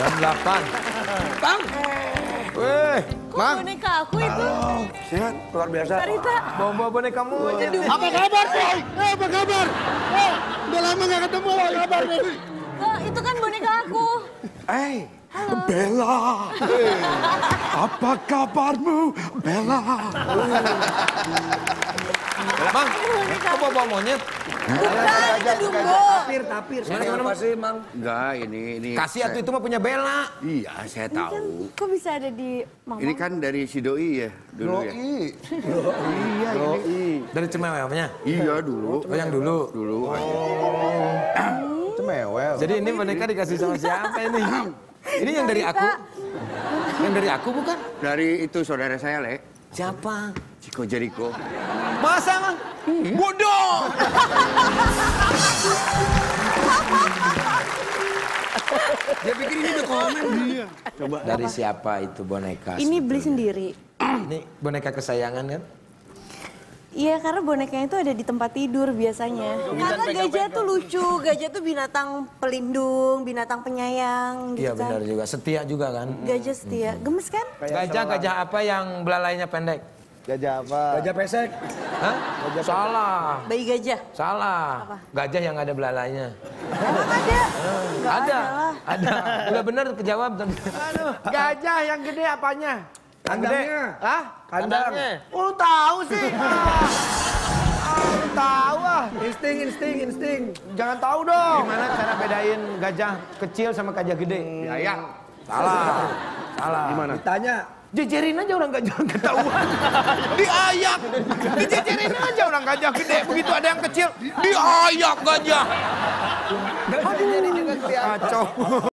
Jam 8. Bang, Weh, Kok Mang. boneka aku itu? sehat, luar biasa. Sarita. Bawa-bawa bonekamu aja. Apa kabar, Boy? Eh, apa kabar? Eh, udah lama gak ketemu, apa kabar nih? Kok itu kan boneka aku. Eh, Bella. Apa kabarmu, Bella? Bawa monyet? Bukan, itu Dumbo. Tapir, tapir. Sih, Mang? Enggak, ini ini. Kasih atuh itu mah punya Bella. Iya, saya Ini kan tahu. kok bisa ada di mama? Ini kan dari si Doi ya, dulu ya. Iya, ini. Dari cemewelnya. Iya, dulu. Oh, yang dulu. Dulu. Cemewel. Jadi ini boneka dikasih sama siapa ini? Ini yang dari aku? Yang dari aku bukan? Dari itu saudara saya, Le. Siapa? Ciko Jericho. Masa mang? Bodoh! Dia pikir ini udah komen. Iya. Coba. Dari siapa itu boneka? Ini beli sendiri. Ini boneka kesayangan kan? Iya, karena bonekanya itu ada di tempat tidur biasanya. Karena gajah tuh lucu, gajah tuh binatang pelindung, binatang penyayang gitu Iya kan. benar juga. Setia juga kan? Gajah setia, gemes kan? Gajah-gajah apa yang belalainya pendek? Gajah apa? Gajah pesek. Hah? Salah. Bayi gajah. Salah. Gajah yang ada belalainya. Emang ada? Nggak ada. Ada. Udah benar kejawab. Gajah yang gede apanya? Kandangnya. Hah? Kandangnya. Oh, lu tahu sih. Ah, Ah, tahu ah. Insting, insting, insting. Jangan tahu dong. Gimana cara bedain gajah kecil sama gajah gede? Biaya. Salah. Salah. Gimana? Tanya. Jejerin aja orang gajah ketahuan. Diayak. Dijejerin aja orang gajah gede. Begitu ada yang kecil, diayak gajah. Kelihatan. Kacau.